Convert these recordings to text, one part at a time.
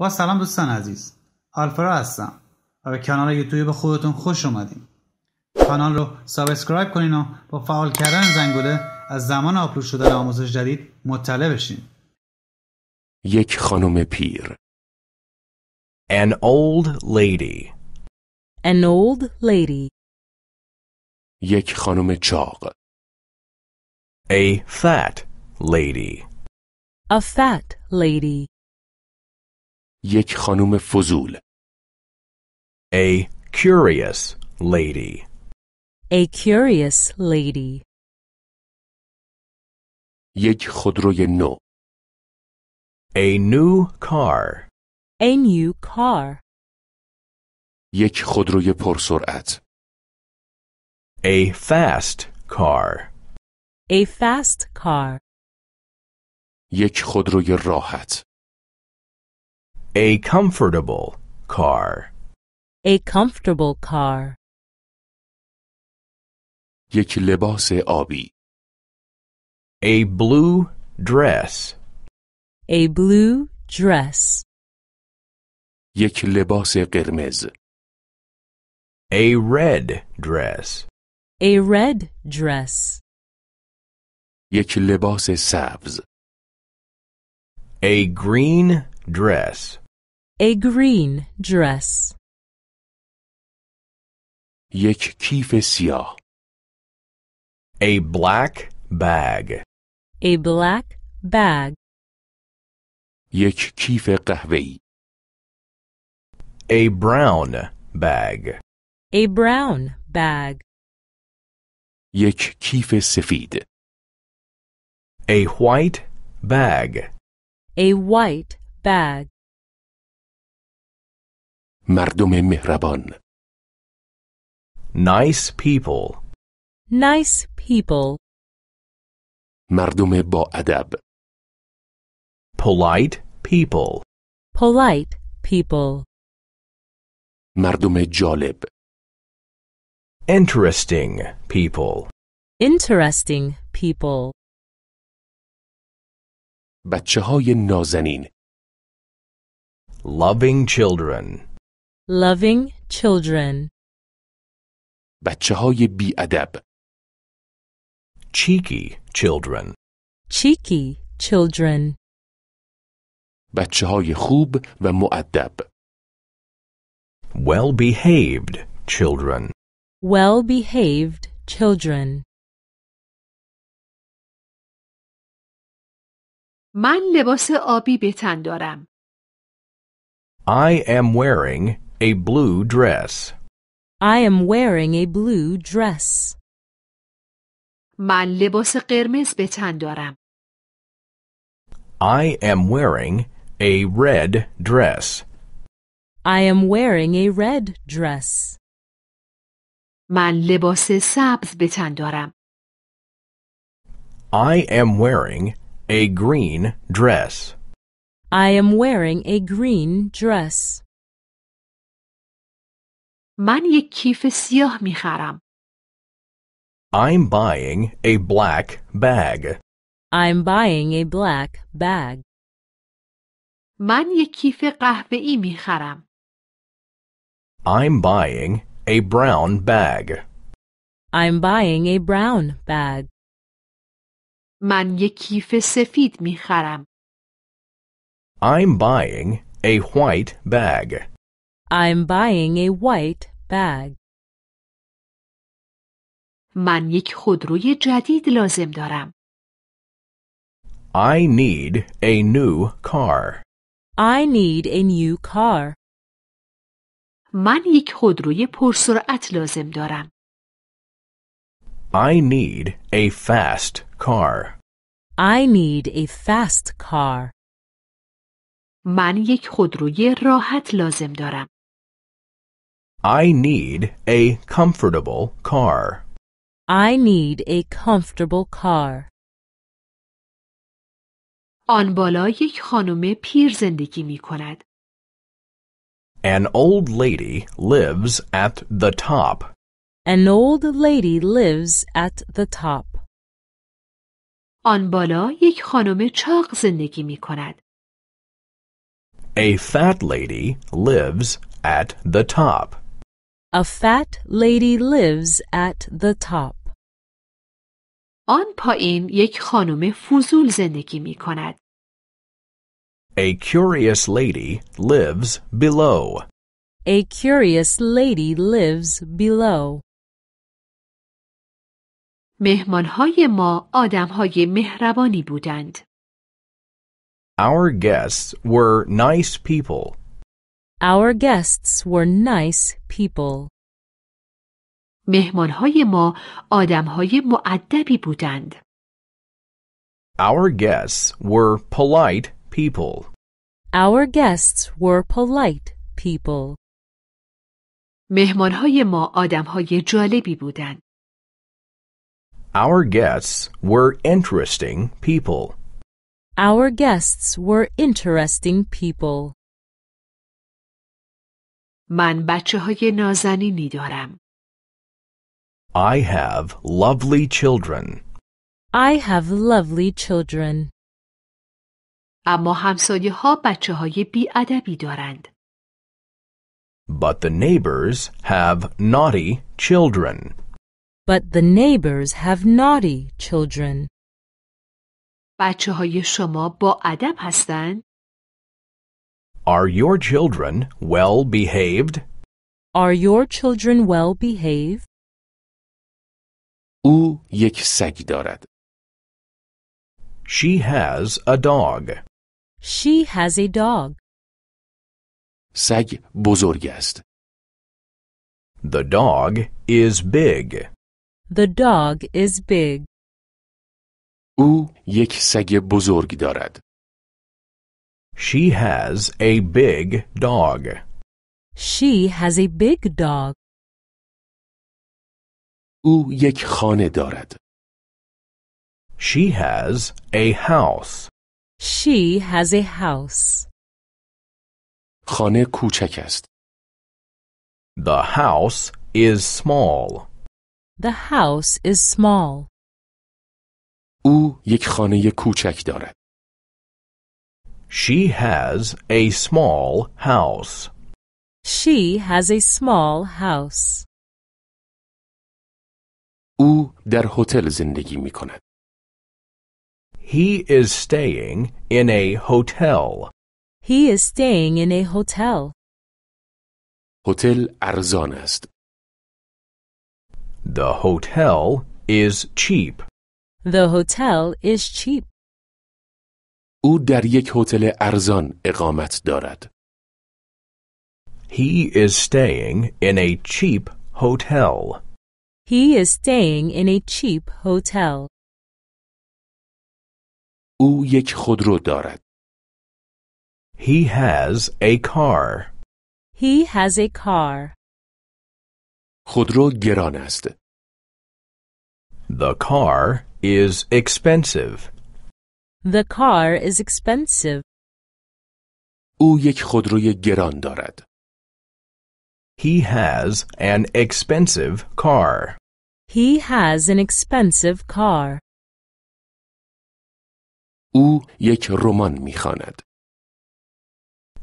با سلام دوستان عزیز آلفرا هستم و به کانال یوتیوب خودتون خوش اومدین کانال رو سابسکرایب کنین و با فعال کردن زنگوله از زمان آپلود شدن آموزش جدید مطلع بشین یک خانم پیر An old lady. An old lady. یک خانم چاق A fat lady. A fat lady. یک خانم فضول A curious lady. A curious lady. یک خودروی نو A new car. A new car. یک خودروی پرسرعت A fast car. A fast car. یک خودروی راحت A comfortable car. A comfortable car. یک لباس آبی A blue dress. A blue dress. یک لباس قرمز A red dress. A red dress. یک لباس سبز A green dress. A green dress. یک کیف سیاه A black bag. A black bag. یک کیف قهوه‌ای A brown bag. A brown bag. یک کیف سفید A white bag. A white bag. مردم مهربان Nice people. Nice people. مردم با ادب Polite people. Polite people. مردم جالب Interesting people. Interesting people. بچه های نازنین Loving children. Loving children. بچه های بی ادب Cheeky children. Cheeky children. بچه های خوب و معدب Well behaved children. Well behaved children. من لباس آبی به تن دارم. I am wearing a blue dress. I am wearing a blue dress. من لباس قرمز به تن دارم. I am wearing a red dress. I am wearing a red dress. من لباس سبز به تن دارم. I am wearing a green dress. I am wearing a green dress. من یک کیف سیاه می خرم. I'm buying a black bag. I'm buying a black bag. من یک کیف قهوه‌ای می خرم. I'm buying a brown bag. I'm buying a brown bag. من یک کیف سفید می خرم. I'm buying a white bag. I'm buying a white bag. من یک خودروی جدید لازم دارم. I need a new car. I need a new car. من یک خودروی پرسرعت لازم دارم. I need a fast car. I need a fast car. من یک خودروی راحت لازم دارم. I need a comfortable car. I need a comfortable car. آن بالا یک خانم پیر زندگی می کند. An old lady lives at the top. An old lady lives at the top. آن بالا یک خانم چاق زندگی می کند. A fat lady lives at the top. A fat lady lives at the top. آن پایین یک خانم فضول زندگی می کند. A curious lady lives below. A curious lady lives below. مهمانهای ما آدمهای مهربانی بودند. Our guests were nice people. Our guests were nice people. مهمانهای ما آدمهای معدبی بودند. Our guests were polite people. Our guests were polite people. مهمانهای ما آدمهای جالبی بودند. Our guests were interesting people. Our guests were interesting people. من بچه های نازنینی دارم. I have lovely children. I have lovely children. اما همسایه ها بچه های بیادبی دارند. But the neighbors have naughty children. But the neighbors have naughty children. بچه های شما با ادب هستند؟ Are your children well behaved? Are your children well behaved? او یک سگ دارد. She has a dog. She has a dog. سگ بزرگ است. The dog is big. The dog is big. او یک سگ بزرگ دارد. She has a big dog. She has a big dog. او یک خانه دارد. She has a house. She has a house. خانه کوچک است. The house is small. The house is small. او یک خانه کوچک دارد. She has a small house. She has a small house. او در هتل زندگی می کند. He is staying in a hotel. He is staying in a hotel. هتل ارزان است. The hotel is cheap. The hotel is cheap. او در یک هتل ارزان اقامت دارد. He is staying in a cheap hotel. He is staying in a cheap hotel. او یک خودرو دارد. He has a car. He has a car. خودرو گران است. The car is expensive. The car is expensive. او یک خودروی گران دارد. He has an expensive car. He has an expensive car. او یک رمان میخواند.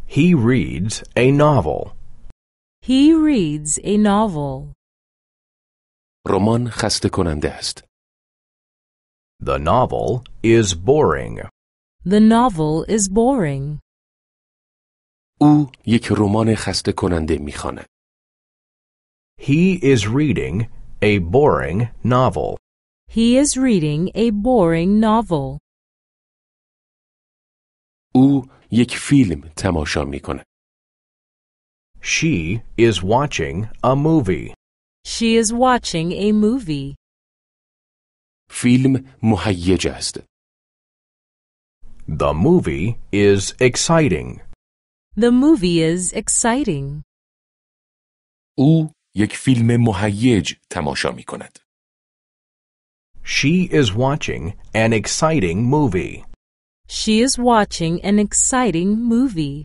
He reads a novel. He reads a novel. رمان خسته کننده است. The novel is boring. The novel is boring. او یک رمان خسته کننده میخواند. He is reading a boring novel. He is reading a boring novel. او یک فیلم تماشا میکند. She is watching a movie. She is watching a movie. فیلم مهیج است. The movie is exciting. The movie is exciting. او یک فیلم مهیج تماشا میکند. She is watching an exciting movie. She is watching an exciting movie.